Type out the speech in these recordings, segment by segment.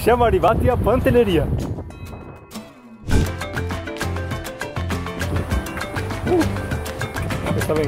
Siamo arrivati a Pantelleria. Uh, mi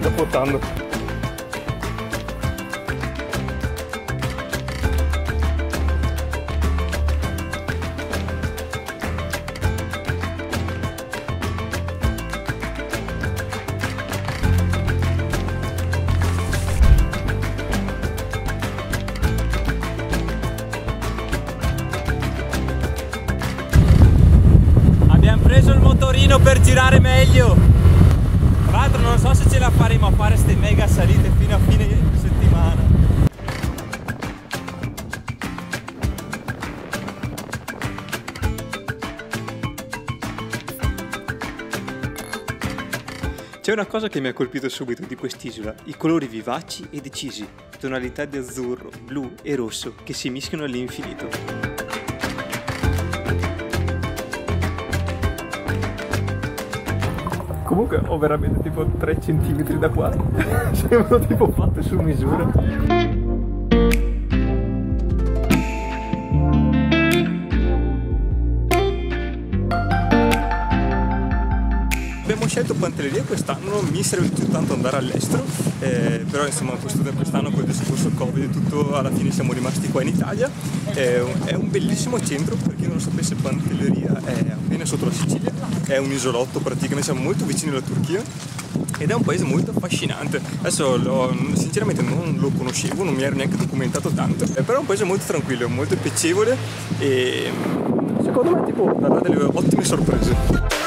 stava incapottando. motorino per girare meglio tra l'altro non so se ce la faremo a fare queste mega salite fino a fine settimana C'è una cosa che mi ha colpito subito di quest'isola, i colori vivaci e decisi, tonalità di azzurro, blu e rosso che si mischiano all'infinito. Comunque ho veramente tipo 3 cm da qua. Sembrano tipo fatte su misura. Scelto Pantelleria quest'anno, mi sarebbe piaciuto tanto andare all'estero, eh, però insomma quest'anno con il discorso Covid e tutto alla fine siamo rimasti qua in Italia. Eh, è un bellissimo centro, per chi non lo sapesse Pantelleria è appena sotto la Sicilia, è un isolotto praticamente, siamo molto vicini alla Turchia ed è un paese molto affascinante. Adesso lo, sinceramente non lo conoscevo, non mi ero neanche documentato tanto, eh, però è un paese molto tranquillo, molto piacevole e secondo me tipo darà delle ottime sorprese.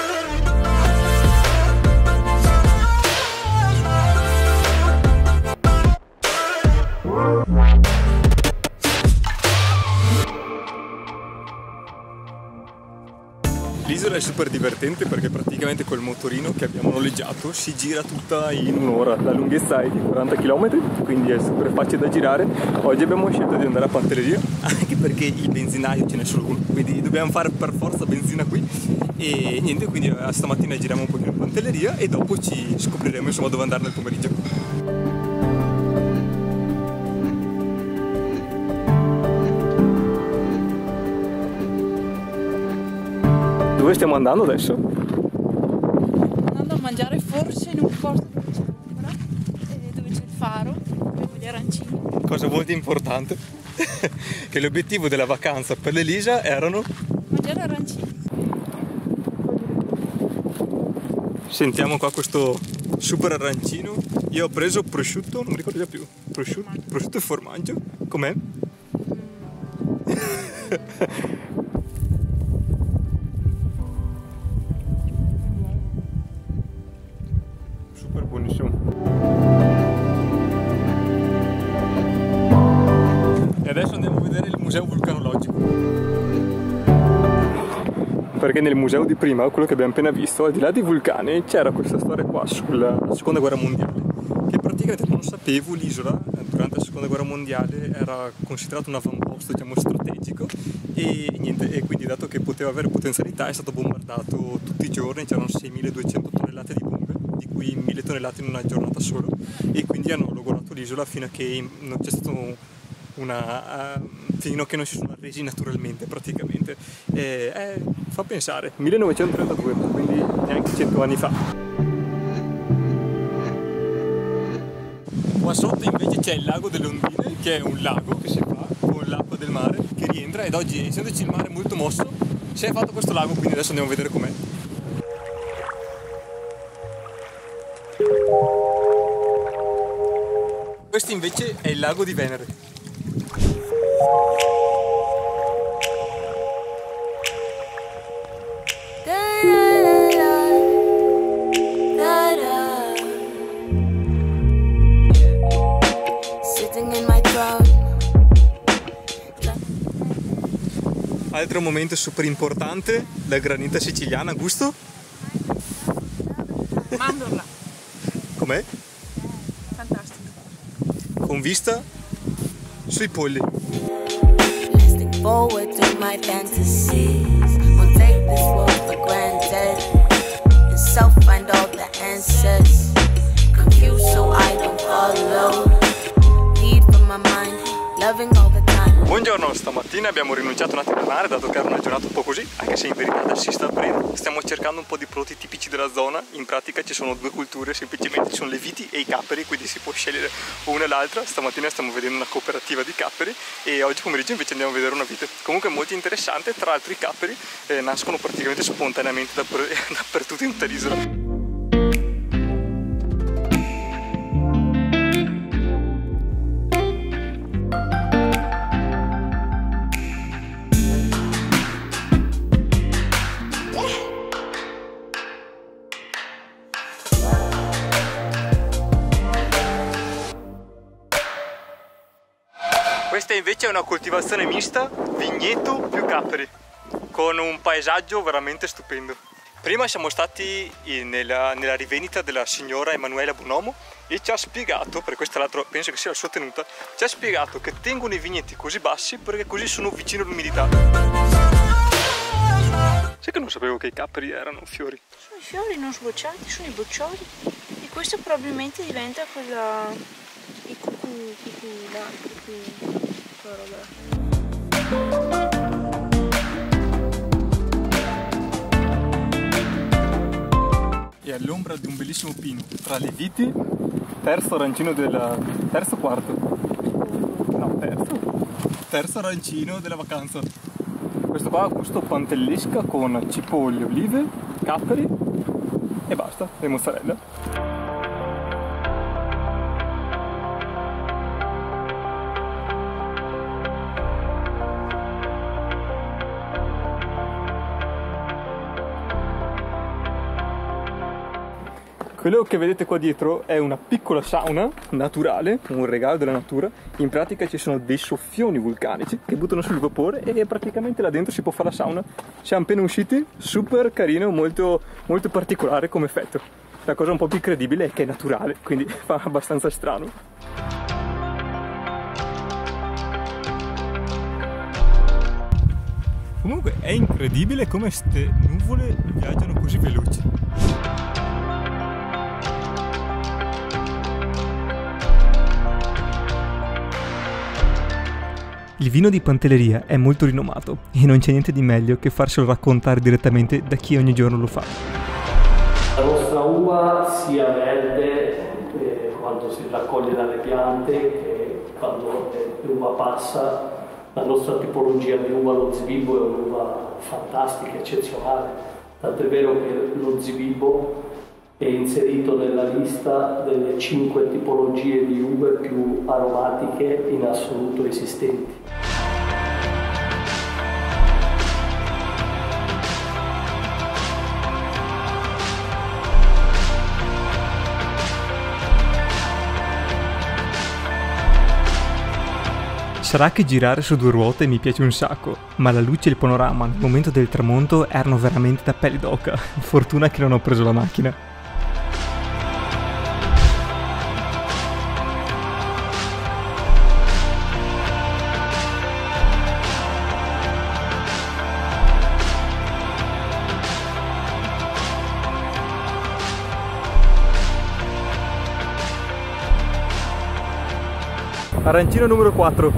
È super divertente perché praticamente col motorino che abbiamo noleggiato si gira tutta in un'ora, la lunghezza è di 40 km, quindi è super facile da girare. Oggi abbiamo scelto di andare a Pantelleria, anche perché il benzinaio ce n'è solo uno, quindi dobbiamo fare per forza benzina qui. E niente, quindi eh, stamattina giriamo un pochino a Pantelleria e dopo ci scopriremo insomma dove andare nel pomeriggio. Stiamo andando adesso? Andando a mangiare forse in un posto dove c'è l'ombra, dove c'è il faro, abbiamo gli arancini. Cosa molto importante, che l'obiettivo della vacanza per l'Elisa erano... Mangiare arancini. Sentiamo qua questo super arancino. Io ho preso prosciutto, non mi ricordo già più. Prosciutto, prosciutto e formaggio. Com'è? Perché nel museo di prima, quello che abbiamo appena visto, al di là dei vulcani, c'era questa storia qua sulla seconda guerra mondiale. Che praticamente non sapevo l'isola durante la seconda guerra mondiale era considerata un avamposto diciamo, strategico e, niente, e quindi dato che poteva avere potenzialità è stato bombardato tutti i giorni, c'erano 6.200 tonnellate di bombe, di cui 1.000 tonnellate in una giornata solo e quindi hanno logorato l'isola fino a che non c'è stato una, uh, fino che non si sono arresi naturalmente praticamente. E, eh, fa pensare, 1932, quindi neanche 100 anni fa. Qua sotto invece c'è il lago delle Ondine, che è un lago che si fa con l'acqua del mare, che rientra ed oggi, essendoci il mare molto mosso, si è fatto questo lago, quindi adesso andiamo a vedere com'è. Questo invece è il lago di Venere. Altro momento super importante, la granita siciliana, gusto? Mandorla. Com'è? Fantastico. Con vista sui polli. forward through my fantasies. Won't take this world for granted. And self find all the answers. Confused so I don't follow. Need for my mind, loving all. Buongiorno stamattina abbiamo rinunciato un attimo al mare dato che era una giornata un po' così, anche se in verità si sta aprendo. Stiamo cercando un po' di prodotti tipici della zona, in pratica ci sono due culture, semplicemente ci sono le viti e i capperi, quindi si può scegliere una e l'altra. Stamattina stiamo vedendo una cooperativa di capperi e oggi pomeriggio invece andiamo a vedere una vite. Comunque molto interessante, tra l'altro i capperi eh, nascono praticamente spontaneamente dappertutto in tutta l'isola. Una coltivazione mista, vigneto più capperi, con un paesaggio veramente stupendo. Prima siamo stati nella, nella rivendita della signora Emanuela Bonomo e ci ha spiegato, per questa l'altro penso che sia la sua tenuta, ci ha spiegato che tengono i vigneti così bassi perché così sono vicino all'umidità. Sai che non sapevo che i capperi erano fiori? Sono i fiori non sbocciati, sono i boccioli e questo probabilmente diventa quella... i cucù, cucù, là, cucù e all'ombra di un bellissimo pino tra le viti terzo arancino della terzo quarto. No terzo? Terzo arancino della vacanza. Questo qua ha gusto pantellesca con cipolle, olive, capperi e basta, e mozzarella Quello che vedete qua dietro è una piccola sauna naturale, un regalo della natura. In pratica ci sono dei soffioni vulcanici che buttano sul vapore e praticamente là dentro si può fare la sauna. Siamo appena usciti, super carino, molto, molto particolare come effetto. La cosa un po' più incredibile è che è naturale, quindi fa abbastanza strano. Comunque è incredibile come queste nuvole viaggiano così veloci. Il vino di Pantelleria è molto rinomato e non c'è niente di meglio che farselo raccontare direttamente da chi ogni giorno lo fa. La nostra uva sia verde eh, quando si raccoglie dalle piante che quando l'uva passa. La nostra tipologia di uva, lo zibibbo, è un'uva fantastica, eccezionale. Tant'è vero che lo zibibbo è inserito nella lista delle cinque tipologie di uve più aromatiche in assoluto esistenti. Sarà che girare su due ruote mi piace un sacco, ma la luce e il panorama nel momento del tramonto erano veramente da pelle d'oca. Fortuna che non ho preso la macchina. Tarantino número 4.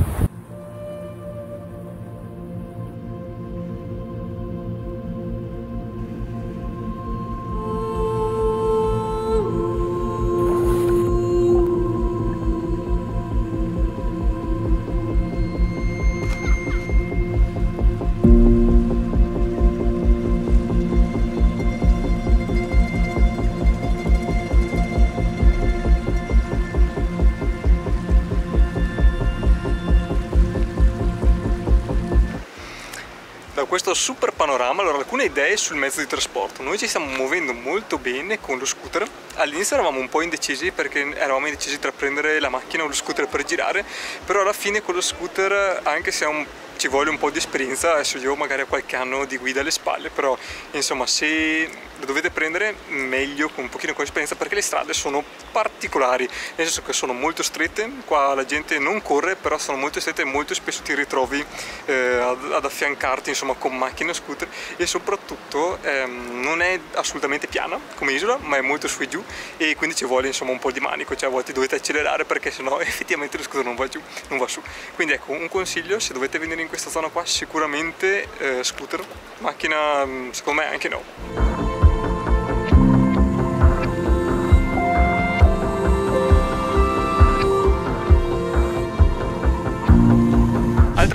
Questo super panorama, allora alcune idee sul mezzo di trasporto. Noi ci stiamo muovendo molto bene con lo scooter. All'inizio eravamo un po' indecisi perché eravamo indecisi tra prendere la macchina o lo scooter per girare, però alla fine con lo scooter, anche se è un ci vuole un po' di esperienza, adesso io magari ho qualche anno di guida alle spalle, però insomma se lo dovete prendere meglio con un pochino di esperienza perché le strade sono particolari, nel senso che sono molto strette, qua la gente non corre, però sono molto strette e molto spesso ti ritrovi eh, ad, affiancarti insomma con macchine scooter e soprattutto ehm, non è assolutamente piana come isola, ma è molto su e giù e quindi ci vuole insomma un po' di manico, cioè a volte dovete accelerare perché sennò effettivamente lo scooter non va giù, non va su. Quindi ecco un consiglio se dovete venire in in questa zona qua sicuramente eh, scooter, macchina mm, secondo me anche no.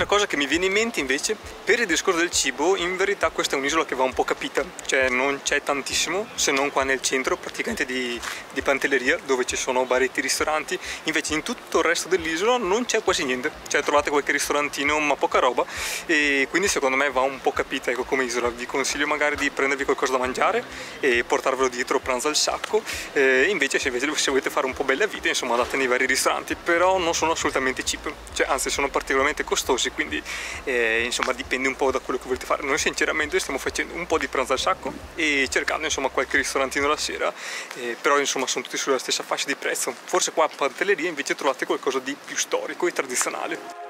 Altra cosa che mi viene in mente invece, per il discorso del cibo, in verità questa è un'isola che va un po' capita, cioè non c'è tantissimo, se non qua nel centro praticamente di, di Pantelleria, dove ci sono baretti, ristoranti, invece in tutto il resto dell'isola non c'è quasi niente, cioè trovate qualche ristorantino ma poca roba. E quindi secondo me va un po' capita ecco, come isola, vi consiglio magari di prendervi qualcosa da mangiare e portarvelo dietro pranzo al sacco, e invece se, invece se volete fare un po' bella vita insomma andate nei vari ristoranti, però non sono assolutamente cheap, cioè anzi sono particolarmente costosi quindi eh, insomma dipende un po' da quello che volete fare. Noi sinceramente stiamo facendo un po' di pranzo al sacco e cercando insomma qualche ristorantino la sera eh, però insomma sono tutti sulla stessa fascia di prezzo. Forse qua a Pantelleria invece trovate qualcosa di più storico e tradizionale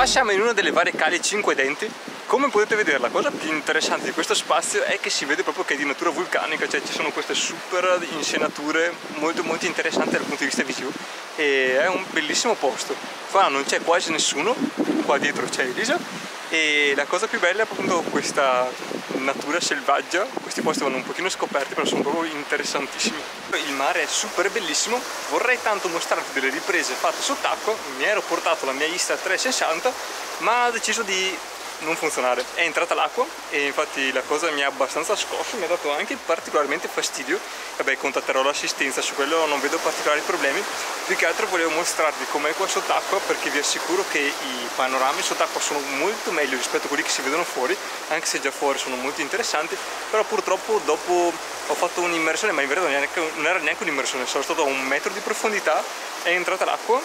Qua siamo in una delle varie cali cinque denti. Come potete vedere la cosa più interessante di questo spazio è che si vede proprio che è di natura vulcanica, cioè ci sono queste super insenature molto molto interessanti dal punto di vista visivo e è un bellissimo posto. Qua non c'è quasi nessuno, qua dietro c'è Elisa e la cosa più bella è appunto questa natura selvaggia, questi posti vanno un pochino scoperti però sono proprio interessantissimi. Il mare è super bellissimo, vorrei tanto mostrarvi delle riprese fatte sott'acqua, mi ero portato la mia Insta 360 ma ho deciso di non funzionare. È entrata l'acqua e infatti la cosa mi ha abbastanza scosso, mi ha dato anche particolarmente fastidio. Vabbè, contatterò l'assistenza, su quello non vedo particolari problemi. Più che altro volevo mostrarvi com'è qua sott'acqua perché vi assicuro che i panorami sott'acqua sono molto meglio rispetto a quelli che si vedono fuori, anche se già fuori sono molto interessanti, però purtroppo dopo ho fatto un'immersione, ma in verità non era neanche un'immersione, sono stato a un metro di profondità, è entrata l'acqua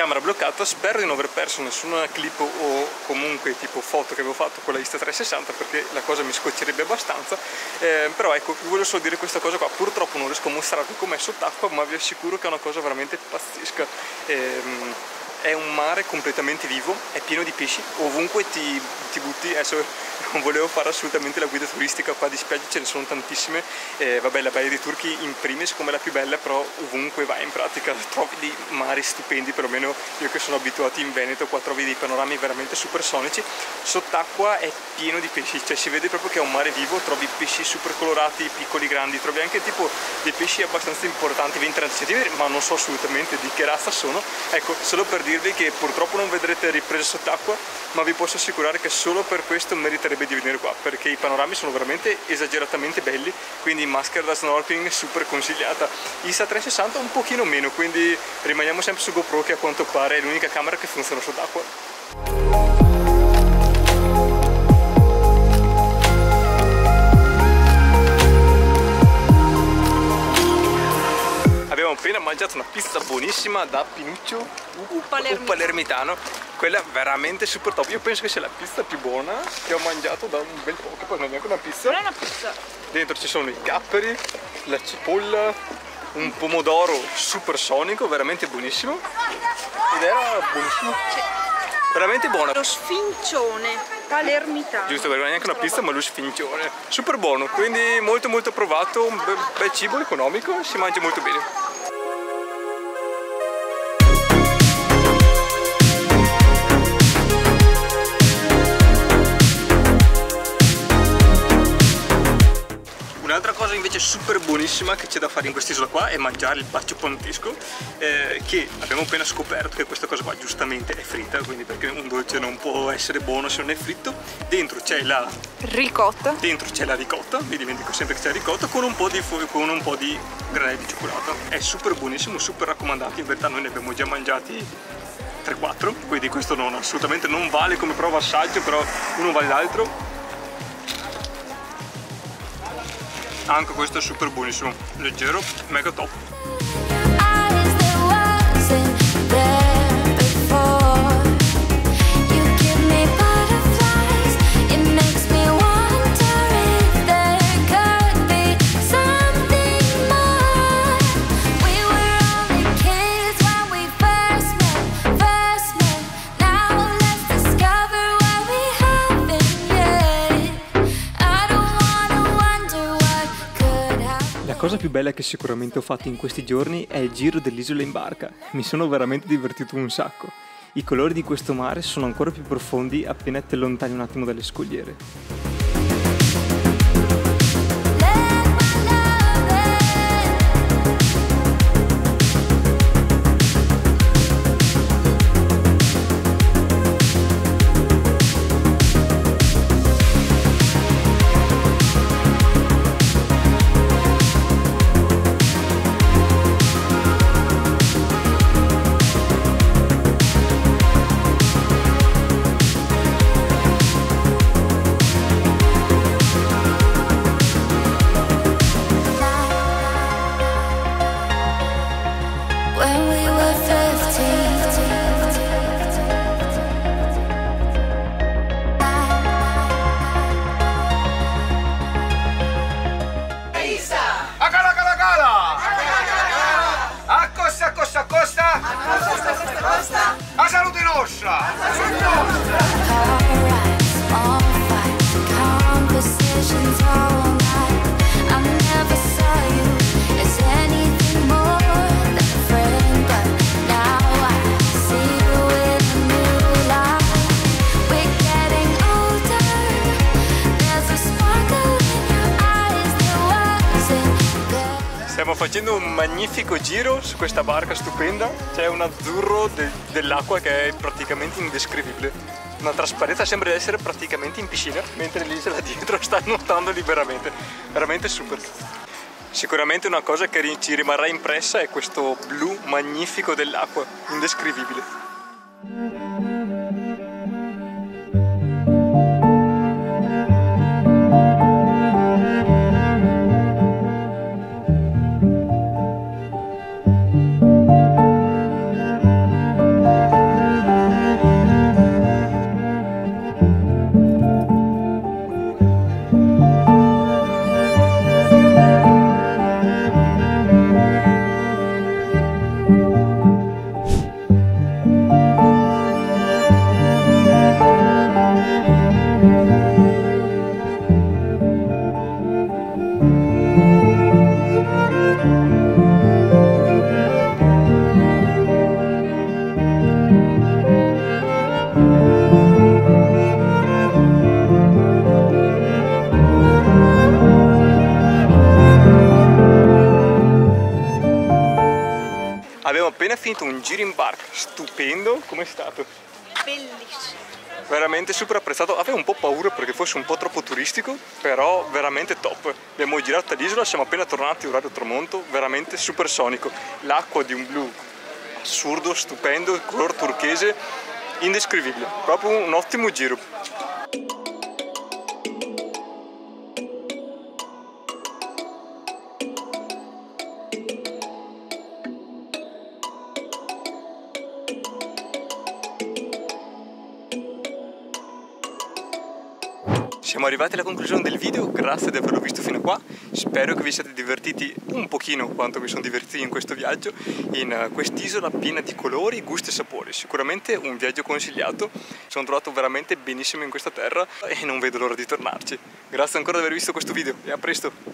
camera bloccata, spero di non aver perso nessuna clip o comunque tipo foto che avevo fatto con la Insta 360 perché la cosa mi scoccerebbe abbastanza. Eh, però ecco vi voglio solo dire questa cosa qua purtroppo non riesco a mostrarvi com'è sott'acqua ma vi assicuro che è una cosa veramente pazzesca. Eh, è un mare completamente vivo, è pieno di pesci, ovunque ti, ti butti, adesso non volevo fare assolutamente la guida turistica qua di spiagge, ce ne sono tantissime, eh, vabbè la Baia dei Turchi in primis come la più bella, però ovunque vai in pratica trovi dei mari stupendi, perlomeno io che sono abituato in Veneto, qua trovi dei panorami veramente supersonici, sott'acqua è pieno di pesci, cioè si vede proprio che è un mare vivo, trovi pesci super colorati, piccoli, grandi, trovi anche tipo dei pesci abbastanza importanti, 20-30 cm, ma non so assolutamente di che razza sono, ecco, solo per dirvi che purtroppo non vedrete riprese sott'acqua ma vi posso assicurare che solo per questo meriterebbe di venire qua perché i panorami sono veramente esageratamente belli quindi maschera da snorkeling super consigliata. Insta 360 un pochino meno quindi rimaniamo sempre su GoPro che a quanto pare è l'unica camera che funziona sott'acqua abbiamo appena mangiato una pizza buonissima da Pinuccio. Un palermitano. palermitano. Quella veramente super top. Io penso che sia la pizza più buona che ho mangiato da un bel po' che poi non è neanche una pizza. Non è una pizza. dentro ci sono i capperi la cipolla un pomodoro supersonico veramente buonissimo. Ed era buonissimo. Veramente buono. Lo sfincione palermitano. giusto perché non è neanche una pizza ma lo sfincione. Super buono quindi molto molto provato un bel cibo economico si mangia molto bene super buonissima che c'è da fare in quest'isola qua è mangiare il bacio pontesco eh, che abbiamo appena scoperto che questa cosa qua giustamente è fritta quindi perché un dolce non può essere buono se non è fritto dentro c'è la Ricotta. dentro c'è la ricotta, vi dimentico sempre che c'è la ricotta, con un po' di, con un po' di granelli di cioccolato. È super buonissimo, super raccomandato, in verità noi ne abbiamo già mangiati 3-4, quindi questo non, assolutamente non vale come prova assaggio, però uno vale l'altro. Анка го ще шупер бонишо. Леджеро, мега топ. Bella che sicuramente ho fatto in questi giorni è il giro dell'isola in barca. Mi sono veramente divertito un sacco. I colori di questo mare sono ancora più profondi appena ti allontani un attimo dalle scogliere. Stiamo facendo un magnifico giro su questa barca stupenda. C'è un azzurro de- dell'acqua che è praticamente indescrivibile. Una trasparenza sembra essere praticamente in piscina, mentre l'isola dietro sta nuotando liberamente. Veramente super. Sicuramente una cosa che ci rimarrà impressa è questo blu magnifico dell'acqua, indescrivibile. Finito un giro in barca, stupendo, com'è stato? Bellissimo. veramente super apprezzato. Avevo un po' paura perché fosse un po' troppo turistico, però veramente top. Abbiamo girato l'isola, siamo appena tornati orario tramonto, veramente super sonico. L'acqua di un blu assurdo, stupendo, il color turchese, indescrivibile. Proprio un ottimo giro. Siamo arrivati alla conclusione del video, grazie di averlo visto fino a qua, spero che vi siate divertiti un pochino quanto mi sono divertito in questo viaggio, in eh, quest'isola piena di colori, gusti e sapori, sicuramente un viaggio consigliato, sono trovato veramente benissimo in questa terra e non vedo l'ora di tornarci. Grazie ancora di aver visto questo video e a presto!